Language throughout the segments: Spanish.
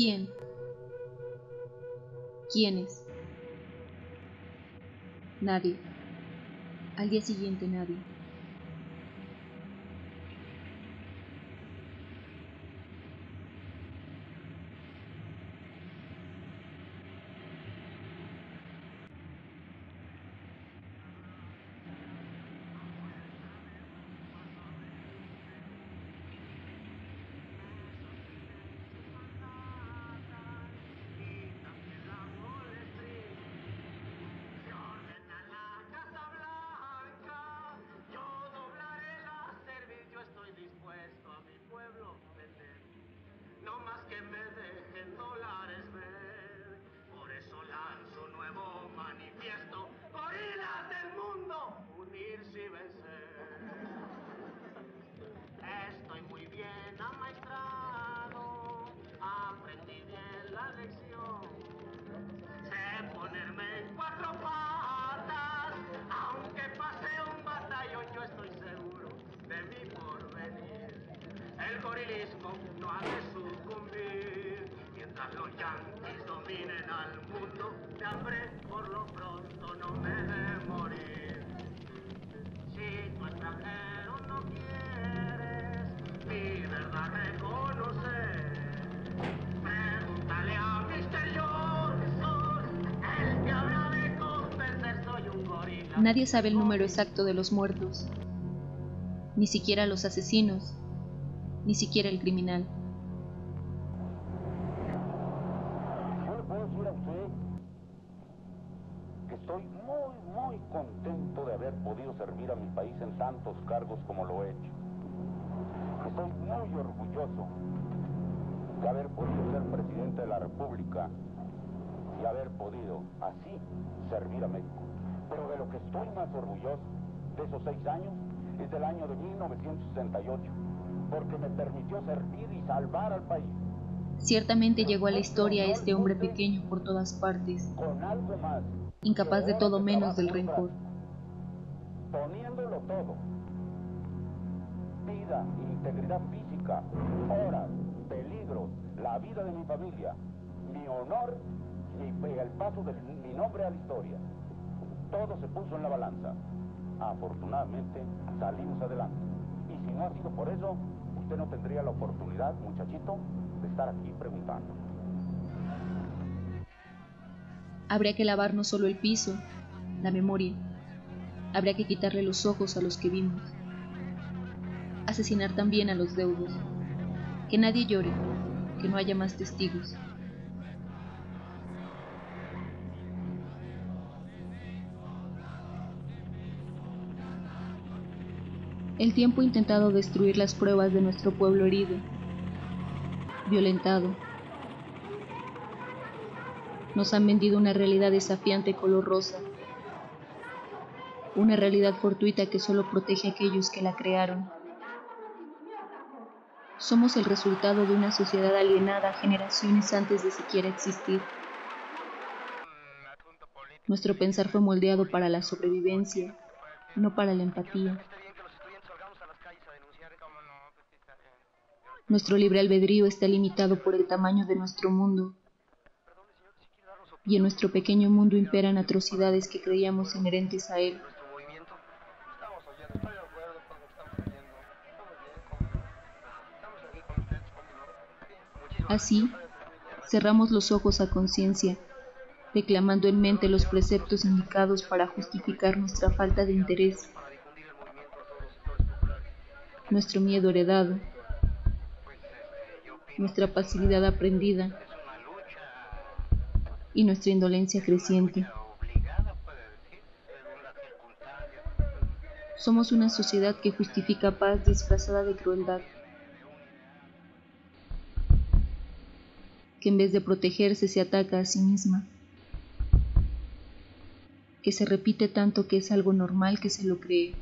¿Quién? ¿Quiénes? Nadie. Al día siguiente nadie. que me dejen dólares ver. No ha de sucumbir. Mientras los yanquis dominen al mundo, de hambre por lo pronto no me de morir. Si tu extranjero no quieres mi verdad reconocer, pregúntale a Mr. Johnson, él te habrá de convencer, soy un gorila. Nadie sabe el número exacto de los muertos, ni siquiera los asesinos ni siquiera el criminal. Yo puedo decir a usted que estoy muy, muy contento de haber podido servir a mi país en tantos cargos como lo he hecho. Estoy muy orgulloso de haber podido ser presidente de la República y haber podido así servir a México. Pero de lo que estoy más orgulloso de esos seis años es del año de 1968 porque me permitió servir y salvar al país. Ciertamente llegó a la historia este hombre pequeño por todas partes, Con algo más. incapaz de todo menos del rencor. Poniéndolo todo. Vida, integridad física, horas, peligros, la vida de mi familia, mi honor y el paso de mi nombre a la historia. Todo se puso en la balanza. Afortunadamente salimos adelante. Y si no ha sido por eso, usted no tendría la oportunidad, muchachito, de estar aquí preguntando. Habría que lavar no solo el piso, la memoria. Habría que quitarle los ojos a los que vimos. Asesinar también a los deudos. Que nadie llore, que no haya más testigos. El tiempo ha intentado destruir las pruebas de nuestro pueblo herido, violentado. Nos han vendido una realidad desafiante color rosa, una realidad fortuita que solo protege a aquellos que la crearon. Somos el resultado de una sociedad alienada generaciones antes de siquiera existir. Nuestro pensar fue moldeado para la sobrevivencia, no para la empatía. Nuestro libre albedrío está limitado por el tamaño de nuestro mundo, y en nuestro pequeño mundo imperan atrocidades que creíamos inherentes a él. Así, cerramos los ojos a conciencia, reclamando en mente los preceptos indicados para justificar nuestra falta de interés, nuestro miedo heredado, nuestra pasividad aprendida y nuestra indolencia creciente. Somos una sociedad que justifica paz disfrazada de crueldad, que en vez de protegerse se ataca a sí misma, que se repite tanto que es algo normal que se lo cree.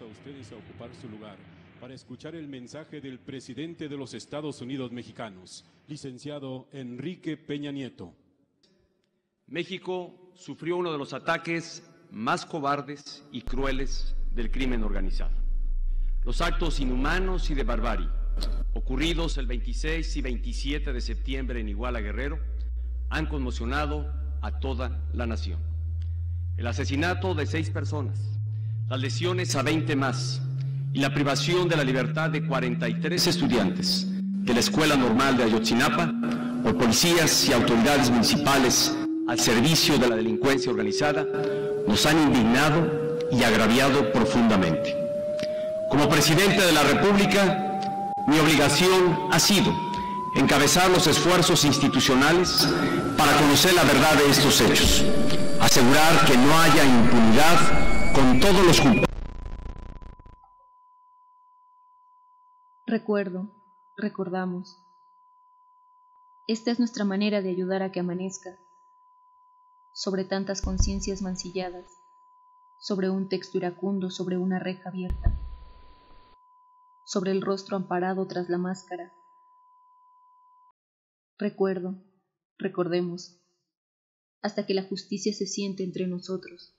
A ustedes a ocupar su lugar para escuchar el mensaje del presidente de los Estados Unidos mexicanos, licenciado Enrique Peña Nieto. México sufrió uno de los ataques más cobardes y crueles del crimen organizado. Los actos inhumanos y de barbarie ocurridos el 26 y 27 de septiembre en Iguala Guerrero han conmocionado a toda la nación. El asesinato de seis personas, las lesiones a 20 más y la privación de la libertad de 43 estudiantes de la Escuela Normal de Ayotzinapa por policías y autoridades municipales al servicio de la delincuencia organizada nos han indignado y agraviado profundamente. Como presidente de la República, mi obligación ha sido encabezar los esfuerzos institucionales para conocer la verdad de estos hechos, asegurar que no haya impunidad con todos los. Recuerdo, recordamos. Esta es nuestra manera de ayudar a que amanezca sobre tantas conciencias mancilladas, sobre un texto iracundo, sobre una reja abierta, sobre el rostro amparado tras la máscara. Recuerdo, recordemos, hasta que la justicia se siente entre nosotros.